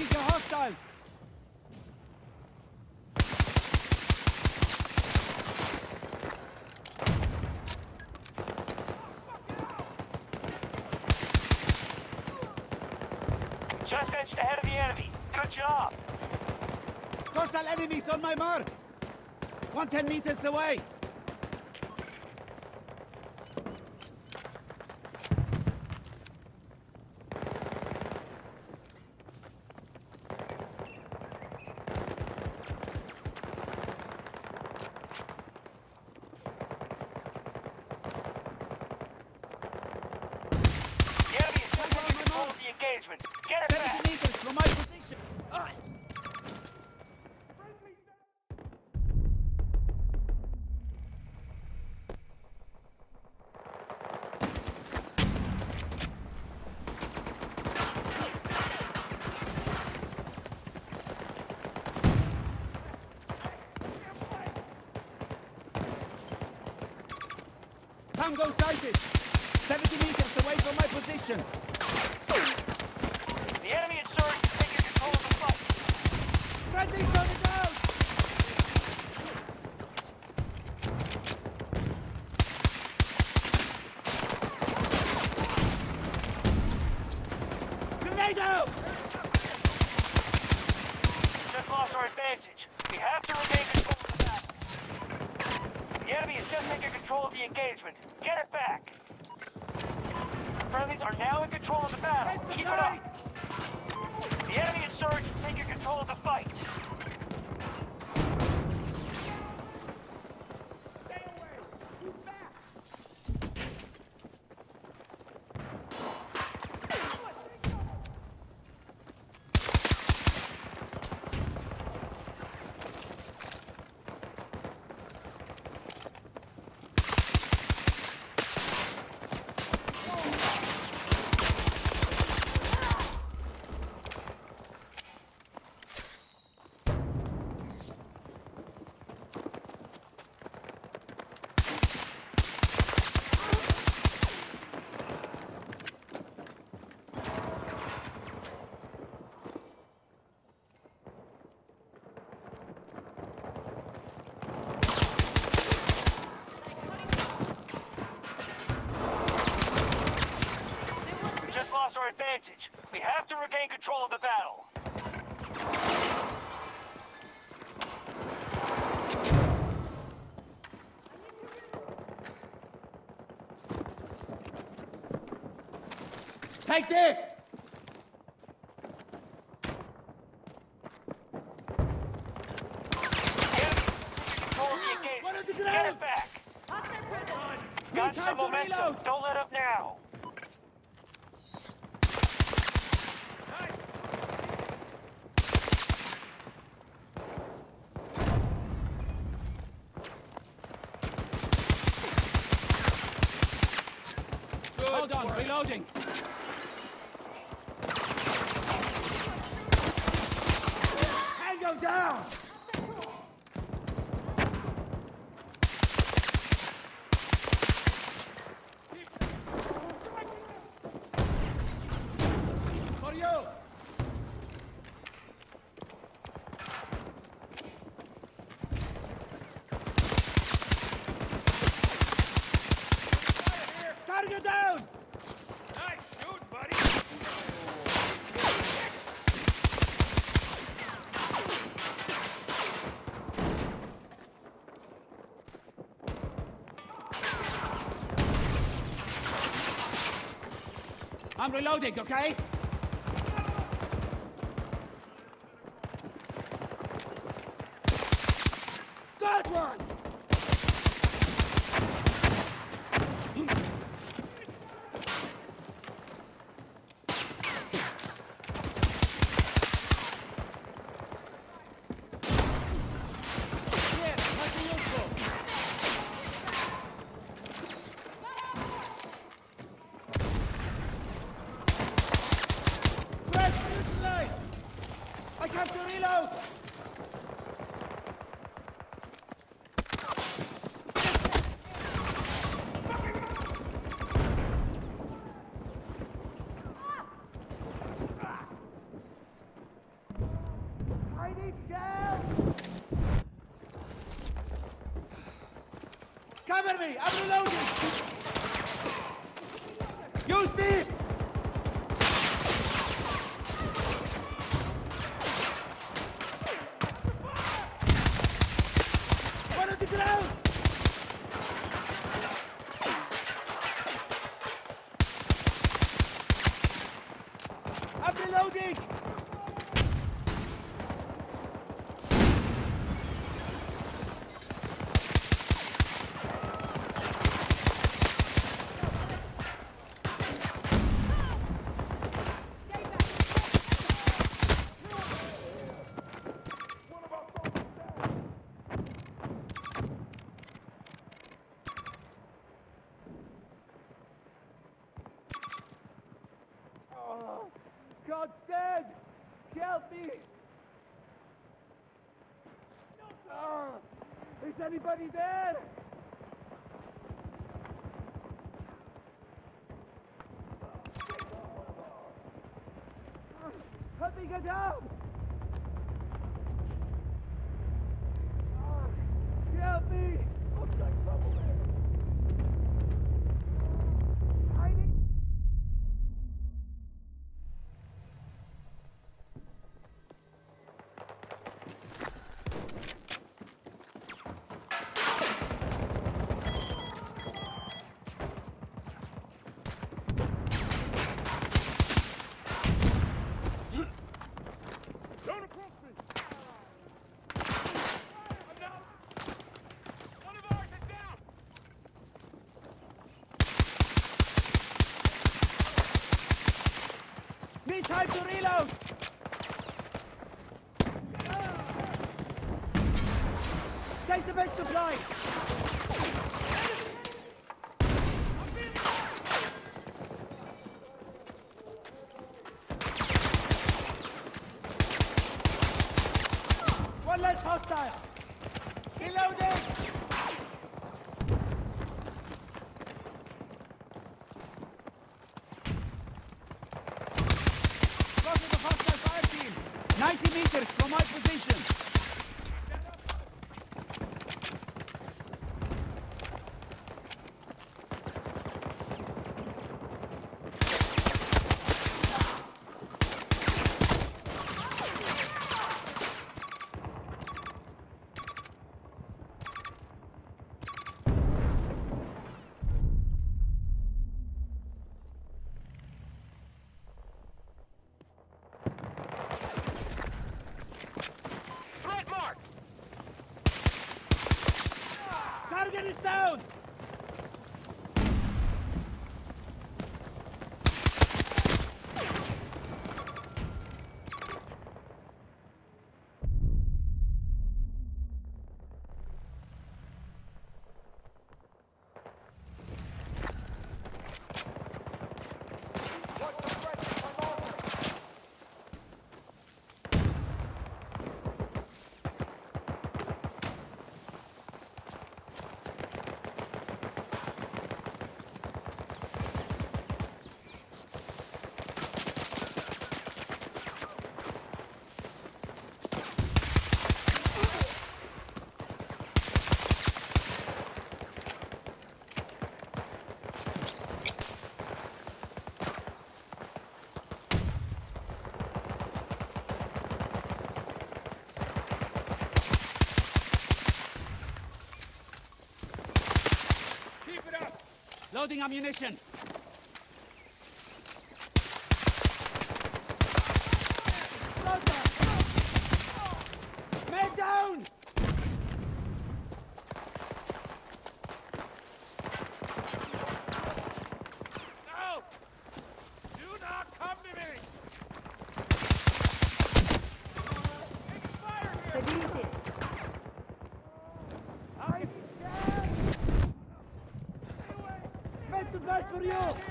A hostile! Just edged ahead of the enemy. Good job. Hostile enemies on my mark! 110 meters away! The enemy is still taking control of the engagement. Get it 70 back. meters from my position! Tango sighted! 70 meters away from my position! The enemy insurgents is taking control of the fight. Friendly's on the ground! Tornado! Just lost our advantage. We have to regain control of the battle. The enemy is just taking control of the engagement. Get it back. The in control of the battle. Keep it up. The enemy insurgents is taking control of the fight. We just lost our advantage. We have to regain control of the battle. Take this! The enemy is taking control of the engagement. One of the Get ground! it back. No Got time some to momentum. reload! Don't let up now. Hold on, reloading! Tango down! For you! Target down! Nice shoot, buddy. I'm reloading, okay? I have to reload! Cover me! I'm reloading! Gods dead. Help me! Oh, is anybody there? Ah, help me get out! Ah, help me! Looks like trouble there. Time to reload! Take the best supply! Loading ammunition. Gabriel!